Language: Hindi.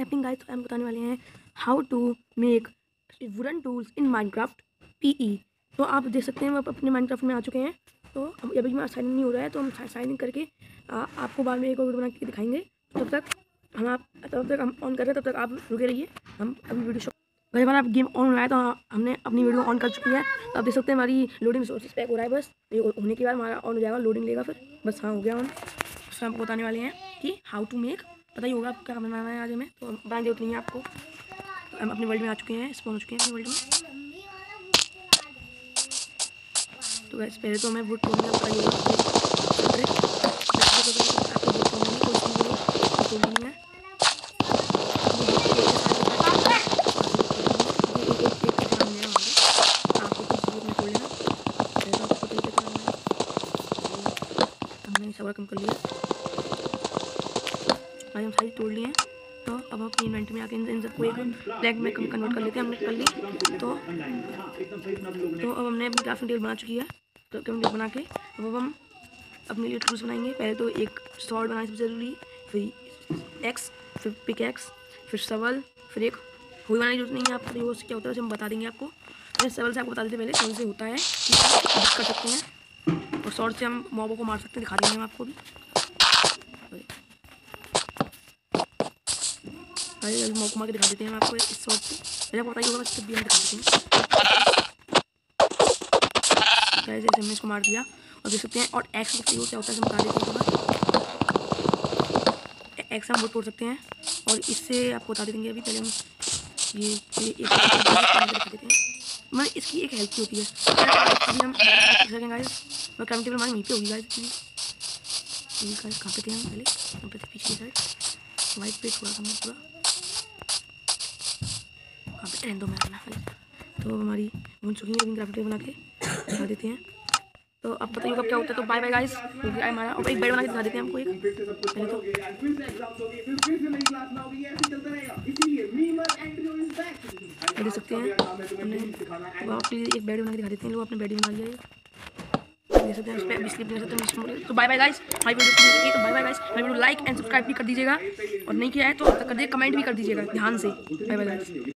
हैपनिंग गाइस तो हम बताने वाले हैं how to make wooden tools in Minecraft PE तो आप देख सकते हैं वो अपने माइनक्राफ्ट में आ चुके हैं। तो अब अभी मैं साइन नहीं हो रहा है तो हम साइन इन करके आ, आपको बाद में एक और वीडियो बना के दिखाएँगे तब तक हम आप तब तक हम ऑन कर रहे हैं तब तक आप रुके रहिए। हम अभी वीडियो शो अगर हमारा गेम ऑन हो रहा है तो हमने अपनी वीडियो ऑन कर चुकी है। तो आप देख सकते हैं हमारी लोडिंग सोर्सेस पैक हो रहा है बस। ये होने के बाद हमारा ऑन हो जाएगा लोडिंग लेगा फिर। बस हाँ हो गया ऑन उसमें आपको बताने वाले हैं कि हाउ टू मेक पता ही होगा क्या बनाना है आज हमें तो बताने ज़रूरत नहीं है आपको तो हम अपने वर्ल्ड में आ चुके हैं स्पॉन हो चुके हैं अपने वर्ल्ड में तो वैसे पहले तो हमें वुड तोड़ने ही है कम कर लिया भाई हम सारी तोड़ लिए हैं। तो अब हम अपनी इन्वेंट में आके इन सबको एक ब्लैक में कन्वर्ट कर लेते हैं, हमने कर ली। तो तो अब हमने अपनी क्राफ्टिंग टेबल बना चुकी है। तो टेबल बना के अब हम अपने लिए टूल्स बनाएँगे। पहले तो एक सॉर्ड बनाना सबसे ज़रूरी, फिर एक्स फिर पिक एक्स फिर सवल फिर एक कोई बनाने की ज़रूरत नहीं है आपको। वो क्या होता है हम बता देंगे आपको। फिर सवल से आपको बता देते पहले कौन से होता है कर सकते हैं। और शॉर्ट से हम मॉबों को मार सकते हैं, दिखा देंगे हम आपको भी। अरे मॉब को मार के दिखा देते हैं आपको इस मेरे को पता ही होगा बस भी हम दिखा देते हैं। ऐसे हमने इसको मार दिया और देख सकते हैं, और एक्स का प्रयोग क्या होता है हम बता देते हैं एक्स हम वो तोड़ सकते हैं, और इससे आपको बता देंगे अभी पहले हम ये एक दिखा देते हैं। मतलब इसकी एक हेल्प होती है। अभी हम सकें गाइस टेबल हमारी वहीं पे होगी गाइस गाइस कहाँ पे थे हम पहले यहाँ पे पीछे साइड वाइट पे थोड़ा सा पूरा कहाँ पे रहने दो मैं अपना गाइस तो हमारी बन चुकी है क्राफ्ट बना के दिखा देते हैं। तो अब बताइए कब क्या होता है तो बाय बाय गाइस हमारा अब एक बेड बना के दिखा देते हैं हमको एक। पहले तो देख सकते हैं, हमने प्लीज़ एक बेड बना के दिखा देते हैं लोग अपने बेड बना लिया है। सकते हैं इस पर दे सकते हैं तो बाय बाय गाइस हमारी वीडियो तो बाय बाय गाइस हमारी वीडियो लाइक एंड सब्सक्राइब भी कर दीजिएगा। और नहीं किया है तो कर दीजिए कमेंट भी कर दीजिएगा, ध्यान से। Bye bye guys